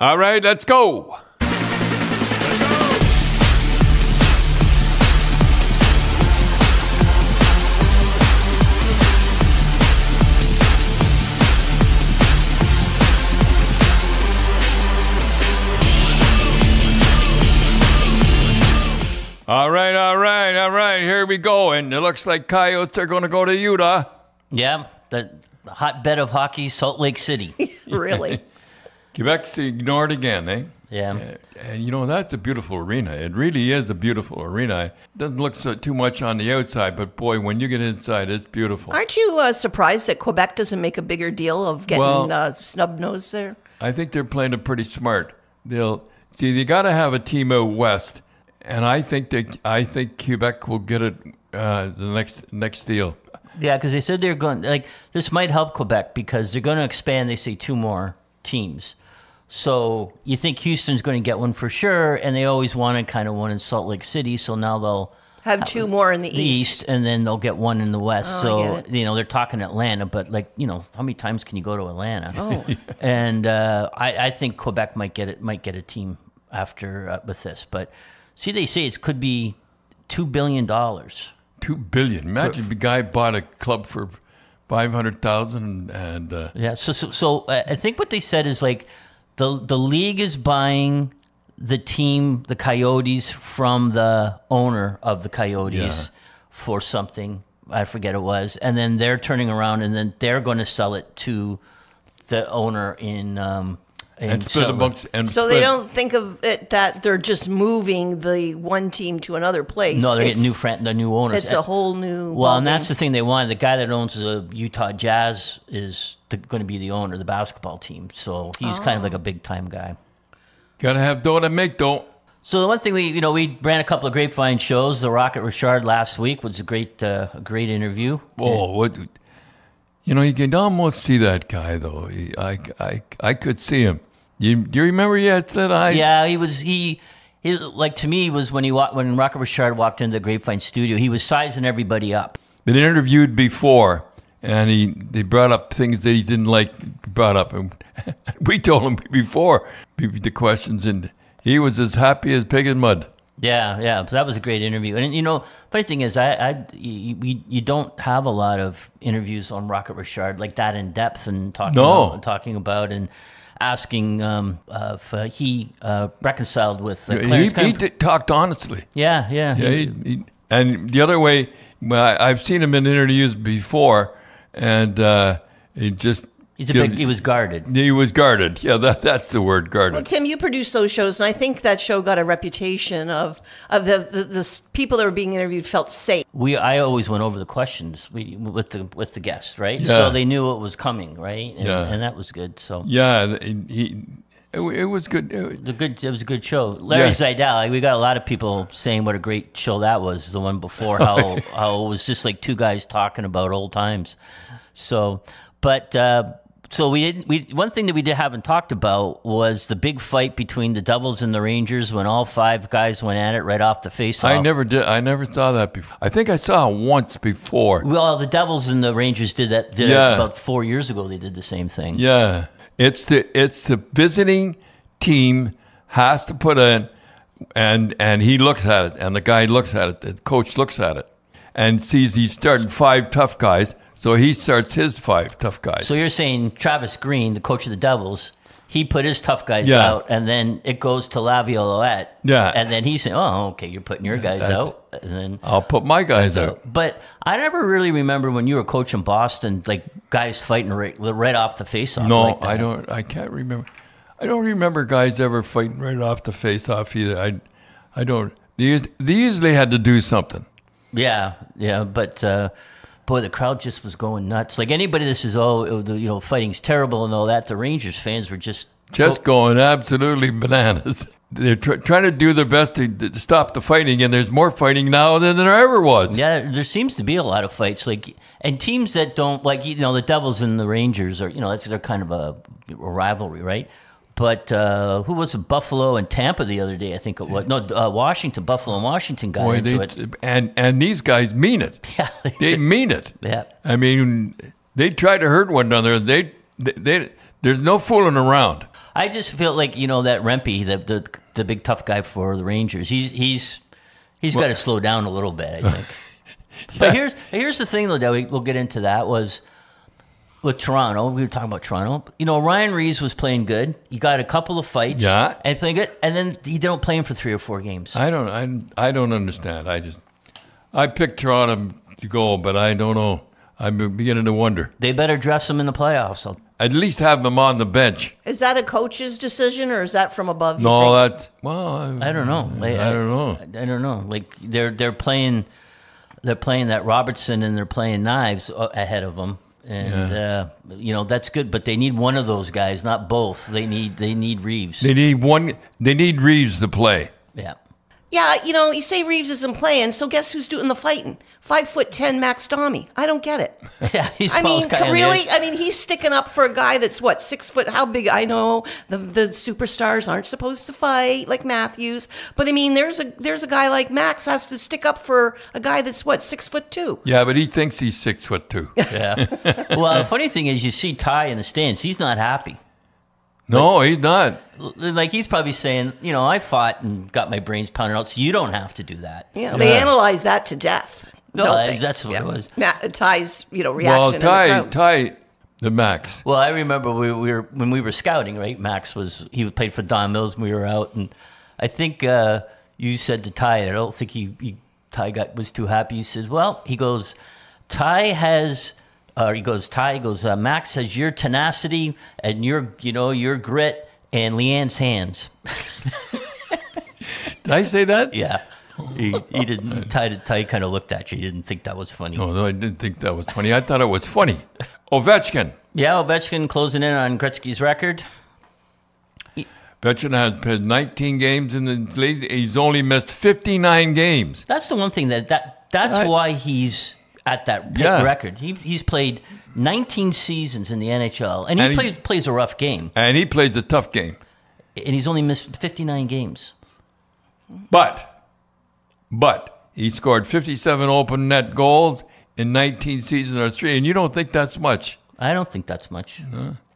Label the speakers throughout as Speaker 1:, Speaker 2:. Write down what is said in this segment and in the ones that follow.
Speaker 1: All right, let's go. All right, all right, all right. Here we go. And it looks like Coyotes are going to go to Utah.
Speaker 2: Yeah, the hotbed of hockey, Salt Lake City.
Speaker 3: really.
Speaker 1: Quebec's ignored again, eh?
Speaker 2: Yeah.
Speaker 1: And you know that's a beautiful arena. It really is a beautiful arena. It doesn't look so too much on the outside, but boy, when you get inside, it's beautiful.
Speaker 3: Aren't you uh, surprised that Quebec doesn't make a bigger deal of getting
Speaker 1: Well-
Speaker 3: uh, snub nose there?
Speaker 1: I think they're playing it pretty smart. They'll see they got to have a team out west, and I think they, I think Quebec will get it uh, the next next deal.
Speaker 2: Yeah, because they said they're going like this might help Quebec because they're going to expand. They say two more teams, so you think Houston's going to get one for sure, and they always wanted kind of one in Salt Lake City, so now they'll
Speaker 3: Have two more in the,
Speaker 2: the
Speaker 3: east.
Speaker 2: east, and then they'll get one in the west.
Speaker 3: Oh,
Speaker 2: so you know they're talking Atlanta, but like you know how many times can you go to Atlanta?
Speaker 3: Oh.
Speaker 2: and uh, I, I think Quebec might get it might get a team after uh, with this, but see they say it could be two billion dollars.
Speaker 1: Two billion. Imagine the guy bought a club for five hundred thousand, and uh,
Speaker 2: Yeah. So so, so uh, I think what they said is like the the league is buying the team, the Coyotes, from the owner of the Coyotes
Speaker 1: Yeah.
Speaker 2: for something. I forget it was, and then they're turning around and then they're going to sell it to the owner in. Um, in
Speaker 1: and split
Speaker 2: Salt-
Speaker 1: amongst and
Speaker 3: So they don't think of it that they're just moving the one team to another place.
Speaker 2: No, they're
Speaker 3: It's-
Speaker 2: getting new fran- the new owners.
Speaker 3: It's a whole new.
Speaker 2: Well, and that's the thing they wanted. The guy that owns the Utah Jazz is going to be the owner of the basketball team, so he's kind of like a big time guy.
Speaker 1: gotta have dough to make dough.
Speaker 2: So the one thing we, you know, we ran a couple of grapevine shows. The Rocket Richard last week was a great, uh, a great interview.
Speaker 1: Oh, what? You know, you can almost see that guy though. He, I, I, I could see him. You, do you remember had that eyes?
Speaker 2: Yeah, he was he, he like to me was when he walked when Rocket Richard walked into the grapevine studio. He was sizing everybody up.
Speaker 1: Been interviewed before, and he they brought up things that he didn't like brought up, and we told him before the questions, and he was as happy as pig in mud.
Speaker 2: Yeah, yeah, that was a great interview. And you know, funny thing is, I, I, you, you, you don't have a lot of interviews on Rocket Richard like that in depth and talking,
Speaker 1: No.
Speaker 2: about, talking about and asking um, uh, if uh, he uh, reconciled with uh,
Speaker 1: He,
Speaker 2: Clarence
Speaker 1: he
Speaker 2: Kemp.
Speaker 1: did, talked honestly.
Speaker 2: Yeah, yeah,
Speaker 1: Yeah, he, he, and the other way, well, I, I've seen him in interviews before, and uh, he just
Speaker 2: He's a
Speaker 1: give-
Speaker 2: big. He was guarded.
Speaker 1: he was guarded. Yeah, that that's the word, guarded.
Speaker 3: Well, Tim, you produced those shows, and I think that show got a reputation of of the the, the people that were being interviewed felt safe.
Speaker 2: We I always went over the questions we, with the with the guest, right?
Speaker 1: Yeah.
Speaker 2: So they knew what was coming, right? And,
Speaker 1: Yeah.
Speaker 2: and that was good. So
Speaker 1: Yeah, he, he it, it was good. It-
Speaker 2: the good. It was a good show. Larry
Speaker 1: Yeah.
Speaker 2: Zeidel. like, We got a lot of people saying what a great show that was. The one before, how how it was just like two guys talking about old times. So, but. uh so we didn't. We one thing that we did haven't talked about was the big fight between the Devils and the Rangers when all five guys went at it right off the face.
Speaker 1: I never did. I never saw that before. I think I saw it once before.
Speaker 2: Well, the Devils and the Rangers did that. Did
Speaker 1: Yeah.
Speaker 2: about four years ago. They did the same thing.
Speaker 1: Yeah, it's the it's the visiting team has to put in, and and he looks at it, and the guy looks at it, the coach looks at it, and sees he's starting five tough guys, so he starts his five tough guys.
Speaker 2: So you're saying Travis Green, the coach of the Devils, he put his tough guys
Speaker 1: Yeah.
Speaker 2: out, and then it goes to Laviolette.
Speaker 1: Yeah.
Speaker 2: and then he's saying, "Oh, okay, you're putting your guys
Speaker 1: That's-
Speaker 2: out," and then.
Speaker 1: I'll put my guys out.
Speaker 2: But I never really remember when you were coaching Boston, like guys fighting right, right off the face off.
Speaker 1: No,
Speaker 2: like.
Speaker 1: I don't. I can't remember. I don't remember guys ever fighting right off the face off either. I, I don't. They, they usually had to do something.
Speaker 2: Yeah, yeah, but uh, boy, the crowd just was going nuts. Like anybody that says, oh, "Oh, the, you know, fighting's terrible" and all that, the Rangers fans were just
Speaker 1: Just going absolutely bananas. They're tr- trying to do their best to, to stop the fighting, and there's more fighting now than there ever was.
Speaker 2: Yeah, there seems to be a lot of fights, like and teams that don't like you know the Devils and the Rangers are you know that's they're kind of a, a rivalry, right? But uh, who was it? Buffalo and Tampa the other day, I think it was. No, uh, Washington, Buffalo and Washington got
Speaker 1: Boy,
Speaker 2: into
Speaker 1: they,
Speaker 2: it.
Speaker 1: and and these guys mean it.
Speaker 2: Yeah,
Speaker 1: They mean it.
Speaker 2: yeah.
Speaker 1: I mean, they try to hurt one another. They, they, they there's no fooling around.
Speaker 2: I just feel like you know that Rempe, the the the big tough guy for the Rangers. He's he's he's got to slow down a little bit. I think. But here's here's the thing though, that we, we'll get into that was with Toronto. We were talking about Toronto. You know, Ryan Reaves was playing good. He got a couple of fights.
Speaker 1: Yeah.
Speaker 2: and playing good, and then he didn't play him for three or four games.
Speaker 1: I don't. I, I don't understand. I just. I picked Toronto to go, but I don't know. I'm beginning to wonder.
Speaker 2: They better dress him in the playoffs.
Speaker 1: At least have him on the bench.
Speaker 3: Is that a coach's decision or is that from above?
Speaker 1: No,
Speaker 3: think?
Speaker 1: that's well.
Speaker 2: I don't know. Like,
Speaker 1: I don't know.
Speaker 2: I, I don't know. Like they're they're playing, they're playing that Robertson and they're playing Knies uh, ahead of them, and uh, you know that's good. But they need one of those guys, not both. They need they need Reaves.
Speaker 1: They need one. They need Reaves to play.
Speaker 2: yeah.
Speaker 3: Yeah, you know, you say Reaves isn't playing, so guess who's doing the fighting? Five foot ten Max Domi. I don't get it.
Speaker 2: Yeah, he's
Speaker 3: I mean,
Speaker 2: smallest guy on the
Speaker 3: really? I mean, he's sticking up for a guy that's what six foot? How big? I know the the superstars aren't supposed to fight like Matthews, but I mean, there's a there's a guy like Max has to stick up for a guy that's what six foot two.
Speaker 1: Yeah, but he thinks he's six foot two.
Speaker 2: Yeah. well, the funny thing is, you see Ty in the stands. He's not happy.
Speaker 1: No, he's not.
Speaker 2: Like he's probably saying, you know, I fought and got my brains pounded out, so you don't have to do that.
Speaker 3: Yeah, they analyze that to death.
Speaker 2: No,
Speaker 3: don't
Speaker 2: that-
Speaker 3: they?
Speaker 2: that's what it was.
Speaker 3: Matt, Ty's you know reaction.
Speaker 1: Well,
Speaker 3: in the
Speaker 1: Ty. Ty, the max.
Speaker 2: Well, I remember we, we were when we were scouting. Right, Max was he played for Don Mills. when We were out, and I think uh, you said to Ty. I don't think he, he Ty got was too happy. He says, "Well, he goes, Ty has." Uh, he goes, Ty he goes, uh, Max has your tenacity and your, you know, your grit and Leanne's hands.
Speaker 1: Did I say that?
Speaker 2: Yeah, he, he didn't. Ty, Ty kind of looked at you. He didn't think that was funny.
Speaker 1: No, no, I didn't think that was funny. I thought it was funny. Ovechkin.
Speaker 2: Yeah, Ovechkin closing in on Gretzky's record.
Speaker 1: Ovechkin has played 19 games in the league. He's only missed 59 games.
Speaker 2: That's the one thing that that that's
Speaker 1: I-
Speaker 2: why he's at that
Speaker 1: Yeah.
Speaker 2: record. He he's played 19 seasons in the NHL, and he,
Speaker 1: And he-
Speaker 2: plays plays a rough game,
Speaker 1: And he plays a tough game.
Speaker 2: and he's only missed 59 games.
Speaker 1: But, but he scored 57 open net goals in 19 seasons or three. And you don't think that's much.
Speaker 2: I don't think that's much.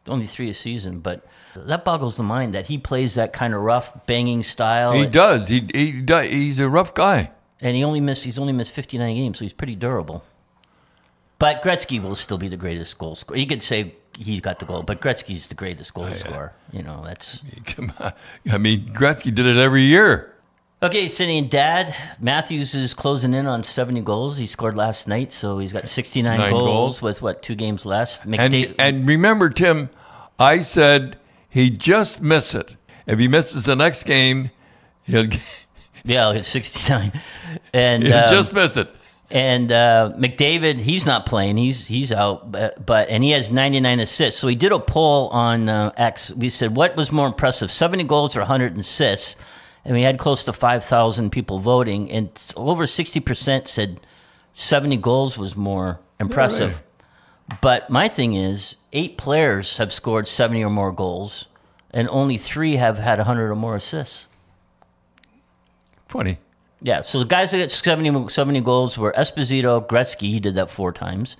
Speaker 2: Only three a season, but that boggles the mind that he plays that kind of rough, banging style,
Speaker 1: He does. He, he does. He's a rough guy.
Speaker 2: and he only missed he's only missed 59 games, so he's pretty durable. But Gretzky will still be the greatest goal scorer. You could say he got the goal, but Gretzky's the greatest goal scorer. You know, that's
Speaker 1: Come on. I mean, Gretzky did it every year.
Speaker 2: Okay, Cindy and Dad. Matthews is closing in on 70 goals. He scored last night, so he's got 69
Speaker 1: Nine
Speaker 2: goals,
Speaker 1: goals.
Speaker 2: with what, two games left?
Speaker 1: And, and remember, Tim, I said he just miss it. If he misses the next game, he'll, get.
Speaker 2: yeah, he'll hit 69. And
Speaker 1: he'll
Speaker 2: um,
Speaker 1: just miss it.
Speaker 2: And uh, McDavid, he's not playing. He's he's out, but, but and he has 99 assists. So he did a poll on uh, X. We said what was more impressive, 70 goals or 100 assists? And we had close to 5,000 people voting, and over 60% said 70 goals was more impressive. But my thing is, eight players have scored 70 or more goals, and only three have had 100 or more assists.
Speaker 1: Funny.
Speaker 2: Yeah, so the guys that got 70, 70 goals were Esposito, Gretzky, he did that four times.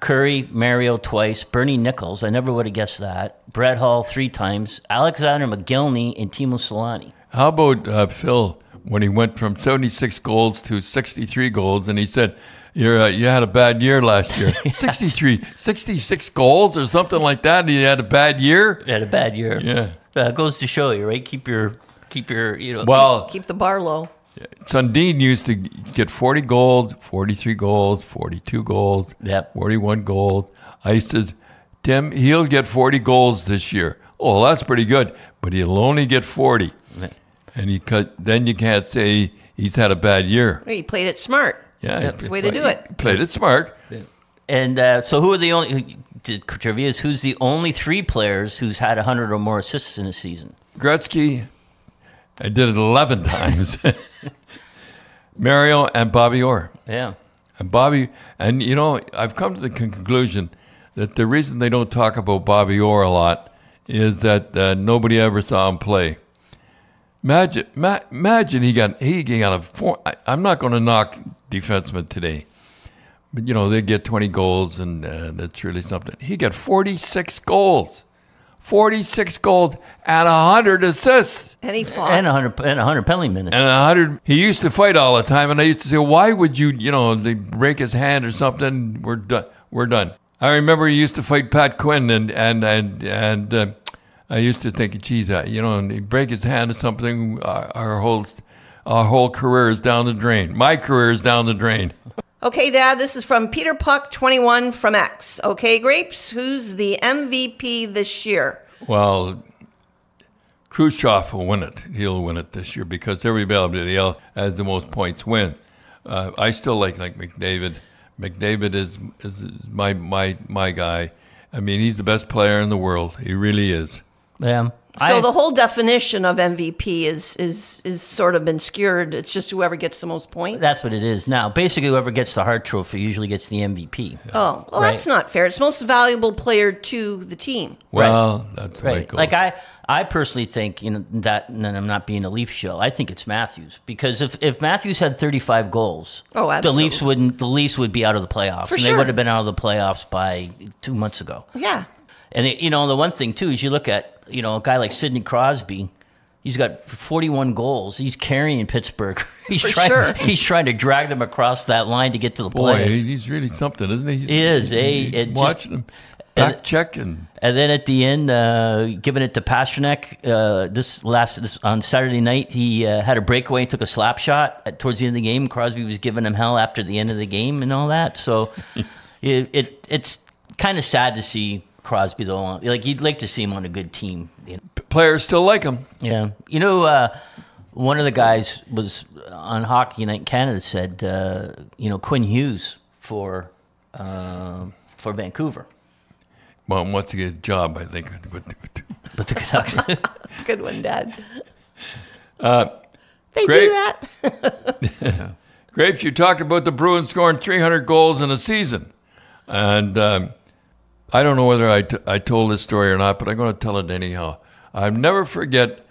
Speaker 2: Kurri, Mario twice, Bernie Nicholls, I never would have guessed that. Brett Hull three times, Alexander Mogilny, and Teemu Selanne.
Speaker 1: How about uh, Phil when he went from 76 goals to 63 goals and he said, You're, uh, you had a bad year last year. 63, 66 goals or something like that. And he had a bad year.
Speaker 2: He had a bad year.
Speaker 1: Yeah.
Speaker 2: Uh, goes to show you, right? Keep your, keep your, you know.
Speaker 1: Well,
Speaker 3: Keep the bar low.
Speaker 1: Sundin used to get 40 goals, 43 goals, 42 goals,
Speaker 2: Yep.
Speaker 1: 41 goals. I said, Tim, he'll get 40 goals this year. Oh, that's pretty good, but he'll only get 40. And he cut, then you can't say he's had a bad year.
Speaker 3: He played it smart.
Speaker 1: Yeah,
Speaker 3: That's the way to do it.
Speaker 1: Played it smart.
Speaker 2: And uh, so, who are the only? Did trivia is who's the only three players who's had hundred or more assists in a season?
Speaker 1: Gretzky, I did it 11 times. Mario and Bobby Orr.
Speaker 2: Yeah,
Speaker 1: And Bobby, and you know, I've come to the conclusion that the reason they don't talk about Bobby Orr a lot is that uh, nobody ever saw him play. Imagine, ma- imagine he got he got a four. I, I'm not going to knock defensemen today, but you know they get 20 goals and uh, that's really something. He got 46 goals, 46 goals and 100 assists.
Speaker 3: And he fought.
Speaker 2: and 100 and 100 penalty minutes.
Speaker 1: And 100, he used to fight all the time. And I used to say, why would you, you know, they break his hand or something? We're done. We're done. I remember he used to fight Pat Quinn, and, and, and, and uh, I used to think, geez, uh, you know, and he break his hand or something, our, our, whole, our whole career is down the drain. My career is down the drain.
Speaker 3: Okay, Dad, this is from Peter Puck 21 from X. Okay, Grapes, who's the MVP this year?
Speaker 1: Well, Kucherov will win it. He'll win it this year because everybody else has the most points win. Uh, I still like like McDavid. McDavid is is my my my guy. I mean, he's the best player in the world. He really is.
Speaker 2: yeah.
Speaker 3: So
Speaker 2: I-
Speaker 3: the whole definition of MVP is is is sort of been skewed. It's just whoever gets the most points.
Speaker 2: That's what it is now. Basically, whoever gets the Hart Trophy usually gets the MVP.
Speaker 3: oh, well, that's not fair. It's most valuable player to the team.
Speaker 1: Well, that's the way it
Speaker 2: Right.
Speaker 1: goes.
Speaker 2: Like I, I personally think you know that, and I'm not being a Leaf show. I think it's Matthews because if, if Matthews had 35 goals,
Speaker 3: Oh, absolutely. the.
Speaker 2: Leafs wouldn't. The Leafs would be out of the playoffs,
Speaker 3: For
Speaker 2: and
Speaker 3: sure.
Speaker 2: they would have been out of the playoffs by two months ago.
Speaker 3: Yeah.
Speaker 2: And it, you know, the one thing too is you look at you know a guy like Sidney Crosby. He's got 41 goals. He's carrying Pittsburgh. He's
Speaker 3: For
Speaker 2: trying.
Speaker 3: sure.
Speaker 2: He's trying to drag them across that line to get to the
Speaker 1: boy,
Speaker 2: playoffs.
Speaker 1: he's really something, isn't he?
Speaker 2: He is, eh?
Speaker 1: He-
Speaker 2: It just-
Speaker 1: watching him back checking. and
Speaker 2: And then at the end, uh, giving it to Pastrnak. Uh, this last this, on Saturday night, he uh, had a breakaway and took a slap shot at, towards the end of the game. Crosby was giving him hell after the end of the game and all that. So it, it it's kind of sad to see Crosby though. Like you'd like to see him on a good team. you know.
Speaker 1: players still like him.
Speaker 2: Yeah, you know, uh, one of the guys was on Hockey Night in Canada said, uh, you know, Quinn Hughes for uh, for Vancouver,
Speaker 1: Well, once he gets a job, I think. with- with-
Speaker 2: but the Canucks.
Speaker 3: Good one, Dad. they
Speaker 1: great.
Speaker 3: do that.
Speaker 1: Grapes, you talked about the Bruins scoring 300 goals in a season. And um, I don't know whether I, t- I told this story or not, but I'm going to tell it anyhow. I'll never forget,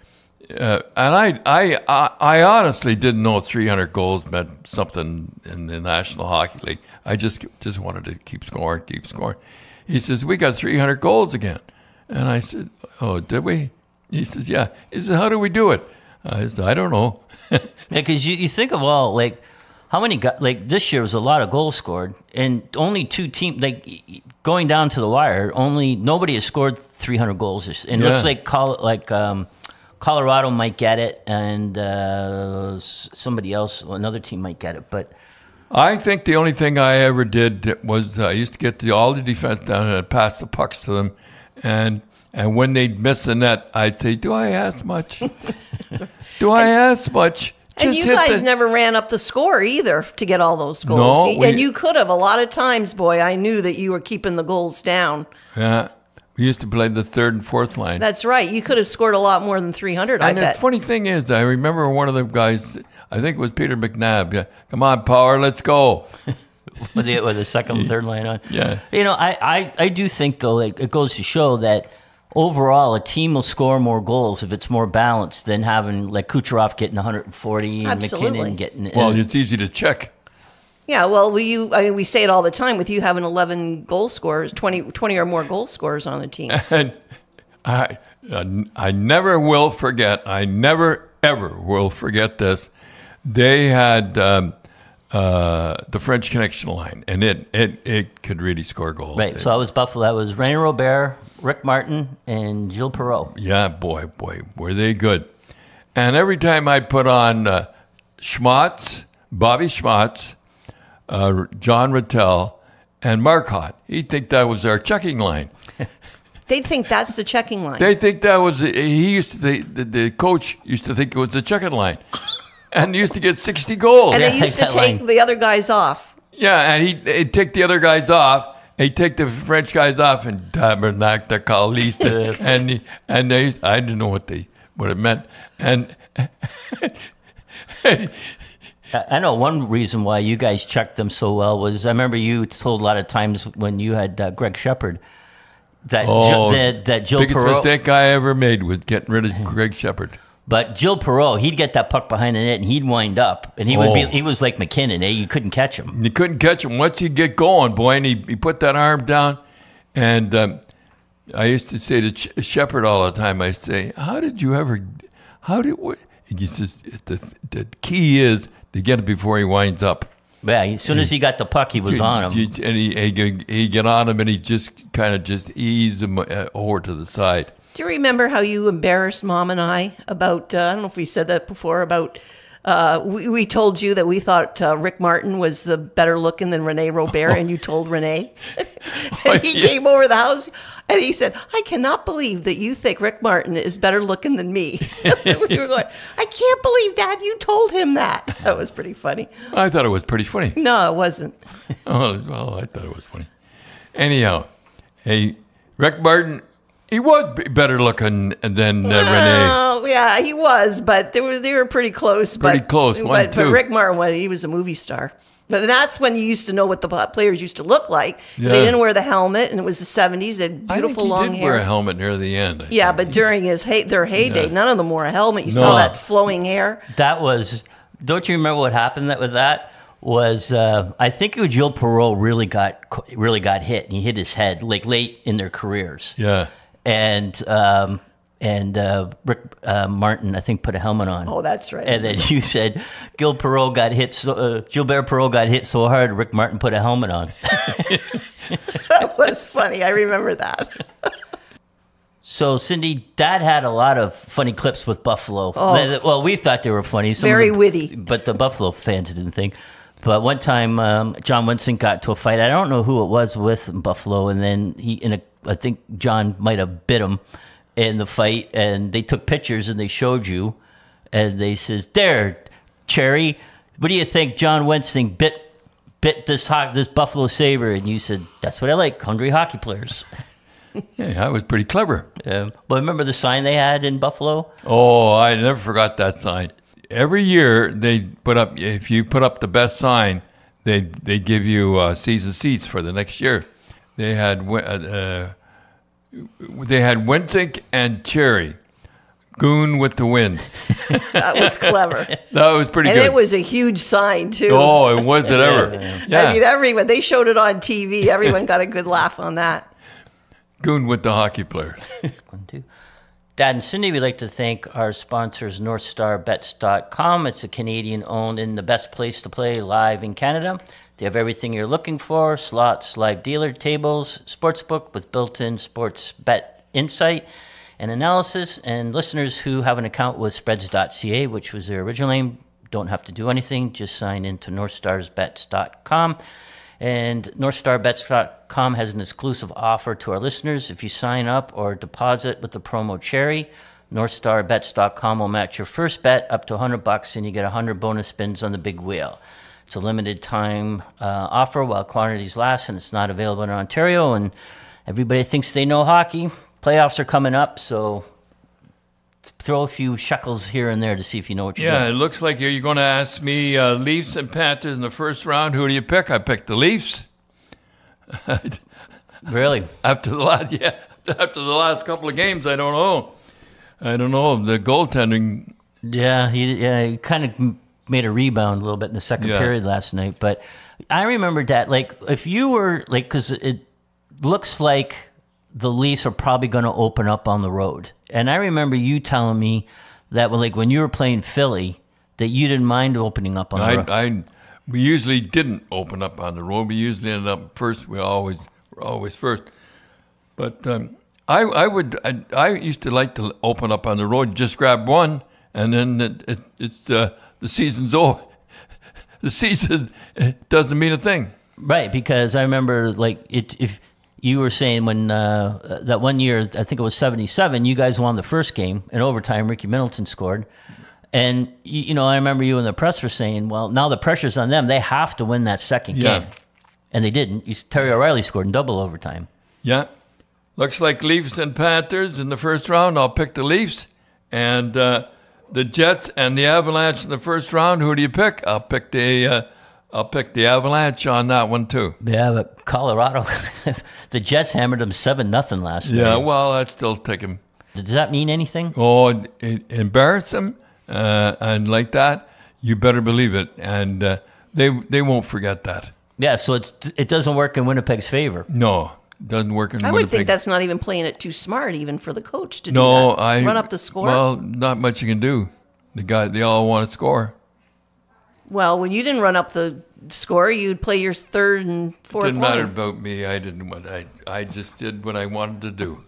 Speaker 1: uh, and I, I, I, I honestly didn't know 300 goals meant something in the National Hockey League. I just, just wanted to keep scoring, keep scoring. He says, We got 300 goals again. And I said, Oh, did we? He says, Yeah. He says, How do we do it? I said, I don't know.
Speaker 2: Yeah, because you, you think of all like how many like this year was a lot of goals scored, and only two teams like going down to the wire. Only nobody has scored 300 goals, this, and it looks like Col- like um, Colorado might get it, and uh, somebody else, another team might get it, but.
Speaker 1: I think the only thing I ever did was uh, I used to get the, all the defense down and I'd pass the pucks to them, and and when they'd miss the net, I'd say, "Do I ask much? Do I ask much?"
Speaker 3: And you guys
Speaker 1: the-
Speaker 3: never ran up the score either to get all those goals.
Speaker 1: No,
Speaker 3: You-
Speaker 1: we-
Speaker 3: and you could have a lot of times, boy. I knew that you were keeping the goals down.
Speaker 1: Yeah, we used to play the third and fourth line.
Speaker 3: That's right. You could have scored a lot more than 300, I
Speaker 1: and the funny thing is, I remember one of the guys. I think it was Peter McNab. Yeah, come on, Power, let's go.
Speaker 2: with the, with the second and third line on.
Speaker 1: Yeah.
Speaker 2: You know, I, I, I do think, though, like, it goes to show that overall a team will score more goals if it's more balanced than having, like, Kucherov getting 140 and
Speaker 3: Absolutely.
Speaker 2: MacKinnon getting.
Speaker 1: Well,
Speaker 2: and-
Speaker 1: it's easy to check.
Speaker 3: yeah, well, we, you, I mean, we say it all the time with you having 11 goal scorers, 20, 20 or more goal scorers on the team.
Speaker 1: And I, I never will forget. I never ever will forget this. They had um, uh, the French Connection line, and it it, it could really score goals.
Speaker 2: right. So I was Buffalo. That was Rene Robert, Rick Martin, and Gilles Perreault.
Speaker 1: yeah, boy, boy, were they good! And every time I put on uh, Schmautz, Bobby Schmautz, uh, John Ratelle, and Marcotte, he'd think that was our checking line.
Speaker 3: They'd think that's the checking line.
Speaker 1: They think that was he used to the, the coach used to think it was the checking line, and he used to get sixty goals.
Speaker 3: and
Speaker 2: Yeah,
Speaker 3: they used to take
Speaker 2: line.
Speaker 3: the other guys off.
Speaker 1: yeah, and he he'd take the other guys off. He'd take the French guys off and tabernacle the Caliste, and he- and they I didn't know what they what it meant, and
Speaker 2: I I know one reason why you guys checked them so well was I remember you told a lot of times when you had uh, Greg Sheppard that
Speaker 1: Oh,
Speaker 2: Gil- that, that Gil
Speaker 1: biggest
Speaker 2: Perreault,
Speaker 1: mistake I ever made was getting rid of Greg Sheppard.
Speaker 2: But Gil Perreault, he'd get that puck behind the net and he'd wind up and he would be
Speaker 1: Oh.
Speaker 2: he was like MacKinnon, eh? You couldn't catch him.
Speaker 1: You couldn't catch him once he get going, boy, and he, he put that arm down, and um, I used to say to Ch- Sheppard all the time. I say, "How did you ever? How did? What? He says the the key is to get it before he winds up.
Speaker 2: Yeah, as soon as he got the puck, he was on him.
Speaker 1: And he he he get on him and he just kind of just ease him uh, over to the side.
Speaker 3: Do you remember how you embarrassed mom and I about? Uh, I don't know if we said that before. About uh, we, we told you that we thought uh, Rick Martin was the better looking than Rene Robert, and you told Rene. and he
Speaker 1: yeah.
Speaker 3: came over the house and he said, "I cannot believe that you think Rick Martin is better looking than me." we were going, "I can't believe, Dad, you told him that." That was pretty funny.
Speaker 1: I thought it was pretty funny.
Speaker 3: No, it wasn't.
Speaker 1: Oh, well, I thought it was funny. Anyhow, hey, Rick Martin, he was better looking than uh, Rene.
Speaker 3: Oh, yeah, he was, but they were they were pretty close.
Speaker 1: Pretty
Speaker 3: but,
Speaker 1: close, one,
Speaker 3: but, but. Rick Martin was he was a movie star. But that's when you used to know what the players used to look like.
Speaker 1: Yeah.
Speaker 3: They didn't wear the helmet, and it was the seventies. They had
Speaker 1: I think
Speaker 3: beautiful
Speaker 1: he
Speaker 3: long
Speaker 1: did
Speaker 3: hair.
Speaker 1: wear a helmet near the end. I
Speaker 3: yeah,
Speaker 1: think.
Speaker 3: but during his hey, their heyday,
Speaker 1: Yeah.
Speaker 3: none of them wore a helmet. You
Speaker 1: No.
Speaker 3: saw that flowing hair.
Speaker 2: That was. Don't you remember what happened that with that? Was uh, I think it was Gilles Perreault really got really got hit and he hit his head like late in their careers.
Speaker 1: yeah.
Speaker 2: And um, and uh, Rick uh, Martin I think put a helmet on.
Speaker 3: Oh, that's right.
Speaker 2: And then you said Gil Perreault got hit. So, uh, Gilbert Perreault got hit so hard. Rick Martin put a helmet on.
Speaker 3: that was funny. I remember that.
Speaker 2: So Cindy, Dad had a lot of funny clips with Buffalo. Oh, Well, we thought they were funny. Some.
Speaker 3: Very
Speaker 2: the-
Speaker 3: witty.
Speaker 2: but the Buffalo fans didn't think. But one time, um, John Wensink got to a fight. I don't know who it was with Buffalo, and then he, in a, I think John might have bit him in the fight, and they took pictures and they showed you, and they says, "There, Cherry, what do you think? John Wensink bit bit this ho- this Buffalo Saber," and you said, "That's what I like, hungry hockey players."
Speaker 1: Yeah, I was pretty clever.
Speaker 2: Um, but remember the sign they had in Buffalo?
Speaker 1: Oh, I never forgot that sign. Every year they put up if you put up the best sign, they they give you uh, season seats for the next year. They had uh, uh, they had Wensink and Cherry, Goon with the wind.
Speaker 3: That was clever.
Speaker 1: That was pretty
Speaker 3: and
Speaker 1: good.
Speaker 3: it was a huge sign too.
Speaker 1: oh, it was it ever? Yeah,
Speaker 3: I mean, everyone they showed it on TV. Everyone got a good laugh on that.
Speaker 1: Goon with the hockey players.
Speaker 2: One, two. Dad and Cindy, we'd like to thank our sponsors, NorthstarBets.com. It's a Canadian owned and the best place to play live in Canada. They have everything you're looking for slots, live dealer tables, sportsbook with built in sports bet insight and analysis. And listeners who have an account with spreads.ca, which was their original name, don't have to do anything. Just sign into NorthstarsBets.com. And NorthstarBets.com has an exclusive offer to our listeners. If you sign up or deposit with the promo Cherry, NorthstarBets.com will match your first bet up to 100 bucks, and you get 100 bonus spins on the big wheel. It's a limited time uh, offer while quantities last, and it's not available in Ontario. And everybody thinks they know hockey. Playoffs are coming up, so throw a few shekels here and there to see if you know what you're
Speaker 1: Yeah,
Speaker 2: doing.
Speaker 1: it looks like you're, you're going to ask me uh, Leafs and Panthers in the first round. Who do you pick? I picked the Leafs.
Speaker 2: Really?
Speaker 1: After the last, yeah, after the last couple of games, I don't know. I don't know. The goaltending,
Speaker 2: Yeah, he yeah he kind of made a rebound a little bit in the second
Speaker 1: Yeah.
Speaker 2: period last night. But I remember that like if you were like because it looks like the Leafs are probably going to open up on the road, and I remember you telling me that when like when you were playing Philly that you didn't mind opening up on the road.
Speaker 1: I, I, we usually didn't open up on the road. We usually ended up first. We always, we're always first. But um, I, I would, I, I used to like to open up on the road, just grab one, and then it, it, it's uh, the season's over. The season doesn't mean a thing.
Speaker 2: Right, because I remember like it, if you were saying when uh, that one year, I think it was '77, you guys won the first game in overtime. Ricky Middleton scored, and you, you know I remember you in the press were saying, "Well, now the pressure's on them; they have to win that second
Speaker 1: Yeah.
Speaker 2: game," and they didn't. You- Terry O'Reilly scored in double overtime.
Speaker 1: Yeah. Looks like Leafs and Panthers in the first round. I'll pick the Leafs. And uh, the Jets and the Avalanche in the first round. Who do you pick? I'll pick the uh, I'll pick the Avalanche on that one too.
Speaker 2: Yeah, but Colorado, the Jets hammered them seven nothing last year.
Speaker 1: Yeah,
Speaker 2: night.
Speaker 1: well, I'd still take him.
Speaker 2: Does that mean anything?
Speaker 1: Oh, and embarrass them uh, and like that. You better believe it, and uh, they they won't forget that.
Speaker 2: Yeah, so it's it doesn't work in Winnipeg's favor.
Speaker 1: No, Doesn't work in
Speaker 3: I would
Speaker 1: Winnipeg.
Speaker 3: think that's not even playing it too smart, even for the coach to
Speaker 1: no. I
Speaker 3: run up the score.
Speaker 1: Well, not much you can do. The guy, they all want to score.
Speaker 3: Well, when you didn't run up the score, you'd play your third and fourth
Speaker 1: Didn't
Speaker 3: line.
Speaker 1: matter about me. I didn't want. I I just did what I wanted to do.